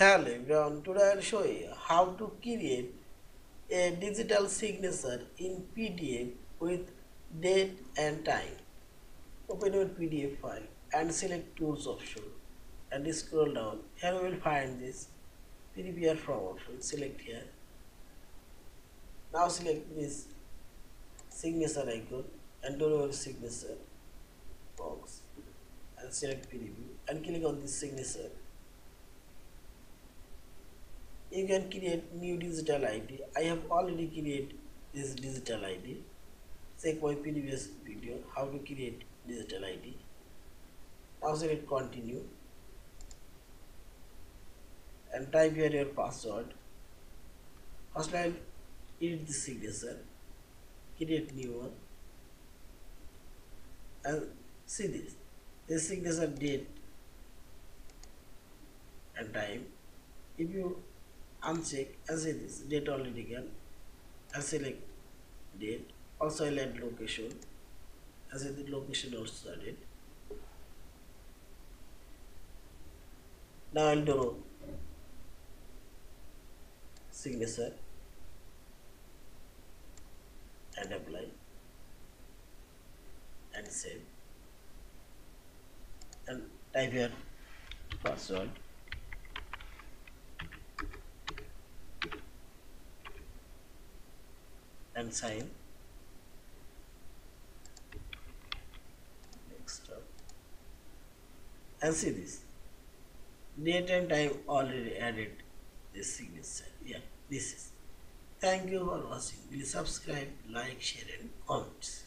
Hello everyone, today I'll show you how to create a digital signature in PDF with date and time. Open your PDF file and select tools option and scroll down. Here we will find this prepare form option. Select here. Now select this signature icon and do your signature box and select preview and click on this signature you can create new digital ID. I have already created this digital ID. Check my previous video how to create digital ID. Now select continue and type here your password. First I'll edit the signature, create new one and see this. This signature date and time. If you uncheck and say this date already gone and select date also I'll add location. As the location also added now I'll draw signature. And apply. And save. And type here password and sign. Next up and see this. Date and time already added this signature. Yeah this is. Thank you for watching. Please subscribe like share and comments